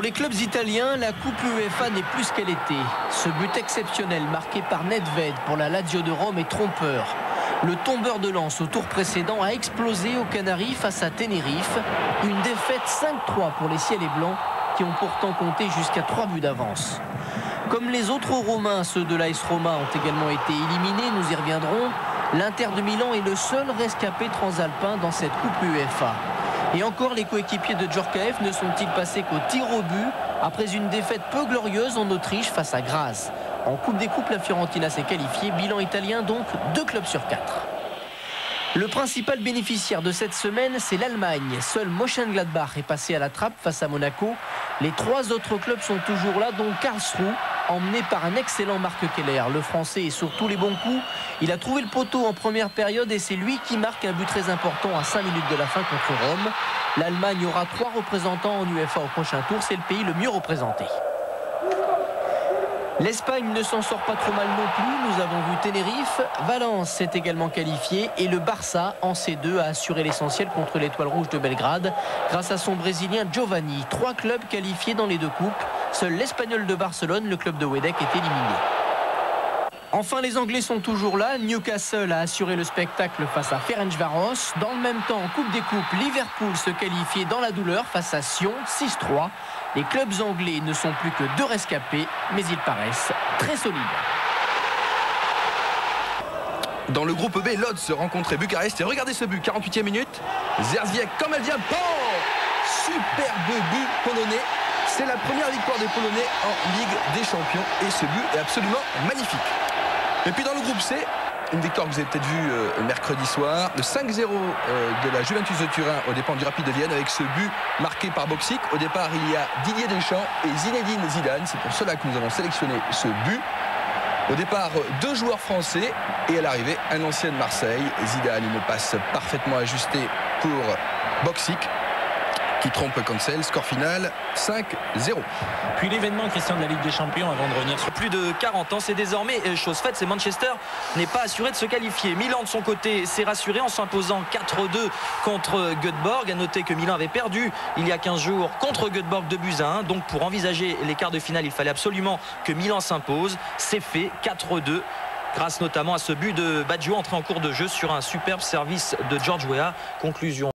Pour les clubs italiens, la Coupe UEFA n'est plus ce qu'elle était. Ce but exceptionnel marqué par Nedved pour la Lazio de Rome est trompeur. Le tombeur de lance au tour précédent a explosé aux Canaries face à Tenerife. Une défaite 5-3 pour les ciels et blancs qui ont pourtant compté jusqu'à 3 buts d'avance. Comme les autres Romains, ceux de l'AS Roma ont également été éliminés, nous y reviendrons. L'Inter de Milan est le seul rescapé transalpin dans cette Coupe UEFA. Et encore, les coéquipiers de Djorkaeff ne sont-ils passés qu'au tir au but après une défaite peu glorieuse en Autriche face à Graz. En Coupe des Coupes, la Fiorentina s'est qualifiée. Bilan italien donc, deux clubs sur quatre. Le principal bénéficiaire de cette semaine, c'est l'Allemagne. Seul Mönchengladbach est passé à la trappe face à Monaco. Les trois autres clubs sont toujours là, dont Karlsruhe, emmené par un excellent Marc Keller. Le Français est sur tous les bons coups. Il a trouvé le poteau en première période et c'est lui qui marque un but très important à 5 minutes de la fin contre Rome. L'Allemagne aura trois représentants en UEFA au prochain tour. C'est le pays le mieux représenté. L'Espagne ne s'en sort pas trop mal non plus. Nous avons vu Tenerife. Valence s'est également qualifié. Et le Barça, en C2, a assuré l'essentiel contre l'étoile rouge de Belgrade grâce à son Brésilien Giovanni. Trois clubs qualifiés dans les deux coupes. Seul l'Espagnol de Barcelone, le club de Wedek, est éliminé. Enfin, les Anglais sont toujours là. Newcastle a assuré le spectacle face à Ferencvaros. Dans le même temps, en Coupe des Coupes, Liverpool se qualifiait dans la douleur face à Sion, 6-3. Les clubs anglais ne sont plus que deux rescapés, mais ils paraissent très solides. Dans le groupe B, Lodz rencontrait Bucarest. Et regardez ce but, 48e minute. Zerziek comme elle vient. Superbe but polonais. C'est la première victoire des Polonais en Ligue des Champions. Et ce but est absolument magnifique. Et puis dans le groupe C, une victoire que vous avez peut-être vue euh, mercredi soir, le 5-0 euh, de la Juventus de Turin au dépend du Rapide de Vienne avec ce but marqué par Boxic. Au départ, il y a Didier Deschamps et Zinedine Zidane. C'est pour cela que nous avons sélectionné ce but. Au départ, deux joueurs français et à l'arrivée, un ancien de Marseille. Zidane, une passe parfaitement ajustée pour Boxic qui trompe Cancel. Score final 5-0. Puis l'événement Christian de la Ligue des Champions avant de revenir sur plus de 40 ans. C'est désormais euh, chose faite. C'est Manchester n'est pas assuré de se qualifier. Milan de son côté s'est rassuré en s'imposant 4-2 contre Göteborg. À noter que Milan avait perdu il y a 15 jours contre Göteborg de buts 1. Donc pour envisager les quarts de finale, il fallait absolument que Milan s'impose. C'est fait 4-2 grâce notamment à ce but de Baggio entré en cours de jeu sur un superbe service de George Weah. Conclusion